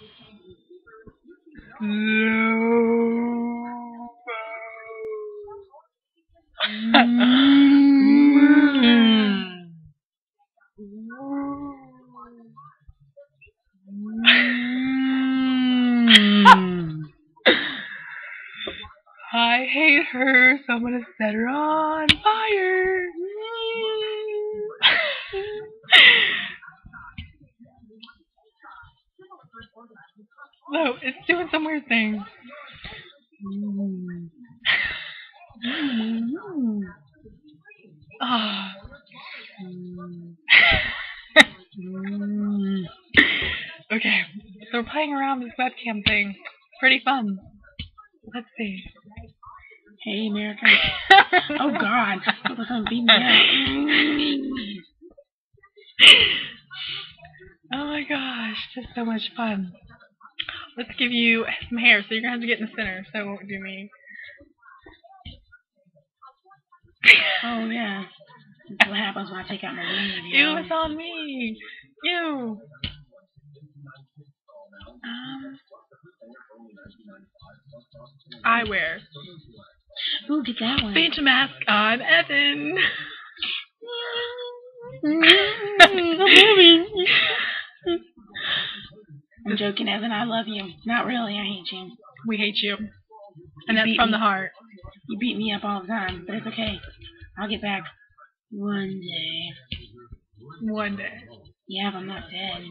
I hate her, so I'm gonna set her on fire. No, it's doing some weird thing. Ah. okay, so we're playing around with this webcam thing. Pretty fun. Let's see. Hey, America. oh, God. That going beat me up. oh, my gosh. Just so much fun. Let's give you some hair, so you're to have to get in the center, so it won't do me. oh, yeah. That's what happens when I take out my wig. Ew, it's on me. Ew. Um, eyewear. Ooh, get that one. Phantom mask. I'm Evan. I'm joking, Evan. I love you. Not really. I hate you. We hate you. And You that's from me. the heart. You beat me up all the time, but it's okay. I'll get back one day. One day. Yeah, but I'm not dead.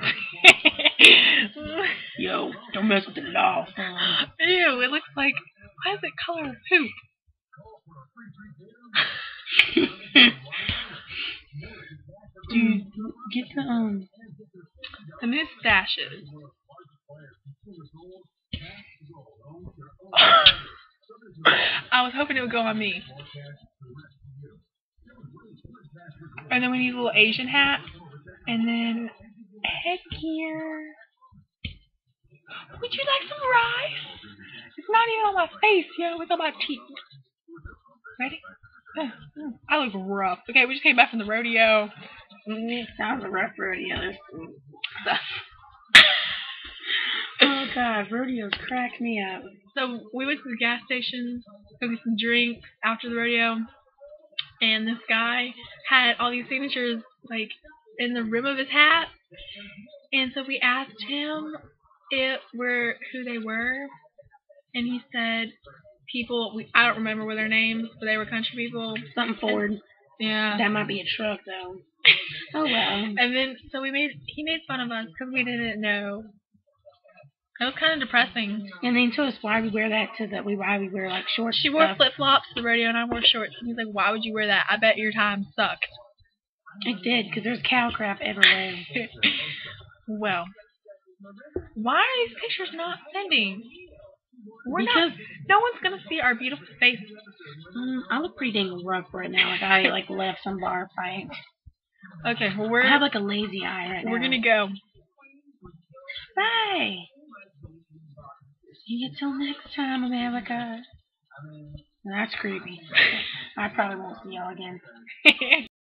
Yo, don't mess with the law, son. Ew, it looks like. Why is it color of poop? Dude, get the um. The mustaches. I was hoping it would go on me. And then we need a little Asian hat. And then headgear. Would you like some rice? It's not even on my face, yo. It's on my teeth. Ready? I look rough. Okay, we just came back from the rodeo. Mm-hmm. Sounds a rough rodeo. oh god, rodeos crack me up. So we went to the gas station, go get some drinks after the rodeo, and this guy had all these signatures like in the rim of his hat, and so we asked him if were who they were, and he said people. We, I don't remember what their names, but they were country people. Something Ford. Yeah. That might be a truck though. Oh well. And then so we made he made fun of us because we didn't know. It was kind of depressing. And then he told us why we wear that to the we why we wear like shorts. She wore flip flops to the rodeo, and I wore shorts. And he's like, "Why would you wear that? I bet your time sucked." It did because there's cow crap everywhere. well, why are these pictures not sending? We're because not. No one's gonna see our beautiful faces. um, I look pretty dang rough right now. Like I like left some bar fight. Okay, well we're I have like a lazy eye right now. we're gonna go. Bye. See you till next time, America. That's creepy. I probably won't see y'all again.